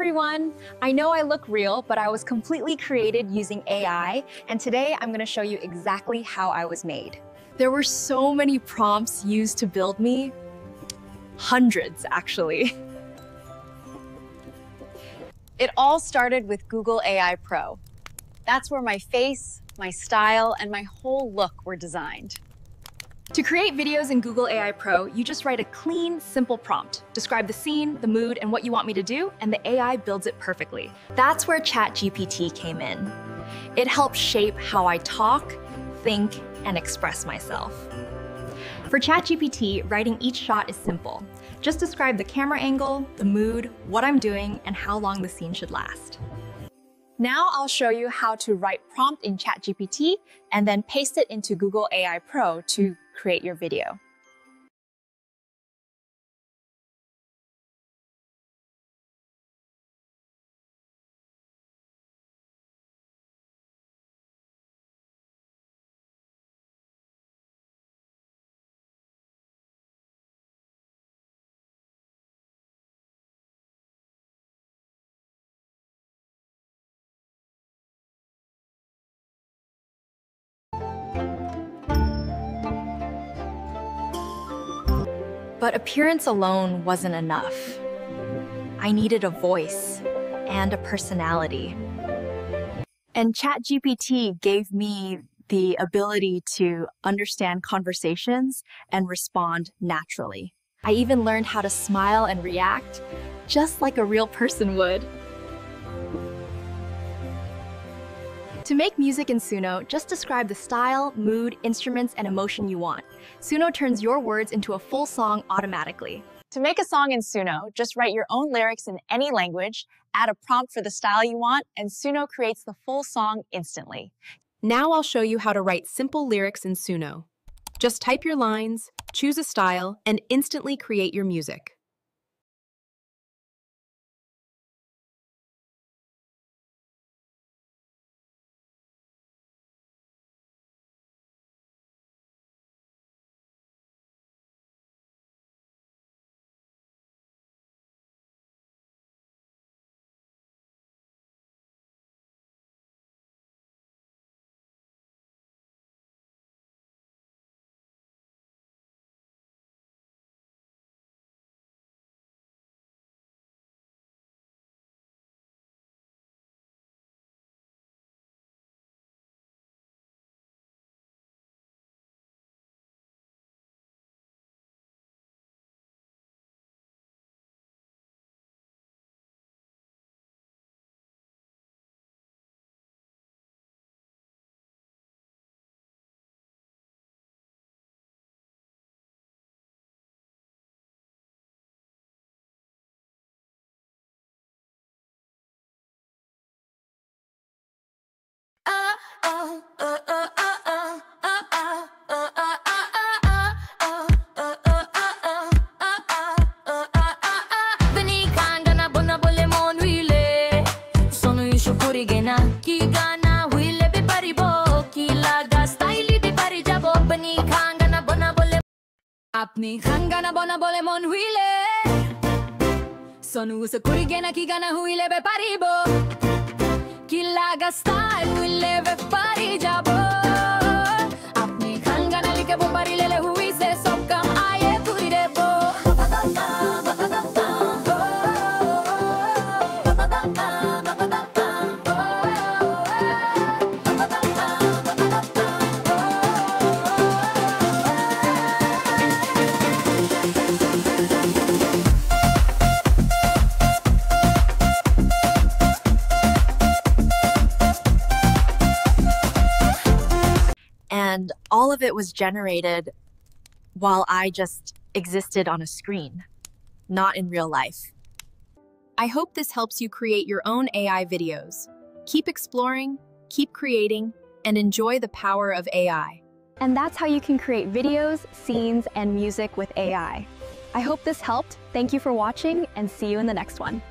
everyone! I know I look real, but I was completely created using AI, and today I'm gonna show you exactly how I was made. There were so many prompts used to build me. Hundreds, actually. It all started with Google AI Pro. That's where my face, my style, and my whole look were designed. To create videos in Google AI Pro, you just write a clean, simple prompt. Describe the scene, the mood, and what you want me to do, and the AI builds it perfectly. That's where ChatGPT came in. It helps shape how I talk, think, and express myself. For ChatGPT, writing each shot is simple. Just describe the camera angle, the mood, what I'm doing, and how long the scene should last. Now I'll show you how to write prompt in ChatGPT and then paste it into Google AI Pro to create your video. But appearance alone wasn't enough. I needed a voice and a personality. And ChatGPT gave me the ability to understand conversations and respond naturally. I even learned how to smile and react just like a real person would. To make music in Suno, just describe the style, mood, instruments, and emotion you want. Suno turns your words into a full song automatically. To make a song in Suno, just write your own lyrics in any language, add a prompt for the style you want, and Suno creates the full song instantly. Now I'll show you how to write simple lyrics in Suno. Just type your lines, choose a style, and instantly create your music. আপনি খাঙ্গানা বনা বলে মন হুইলে সনু সে কুড়িগে না কি গানা হুইলে বে পারিব কি লাগা I will never forget about. And all of it was generated while I just existed on a screen, not in real life. I hope this helps you create your own AI videos. Keep exploring, keep creating, and enjoy the power of AI. And that's how you can create videos, scenes, and music with AI. I hope this helped. Thank you for watching and see you in the next one.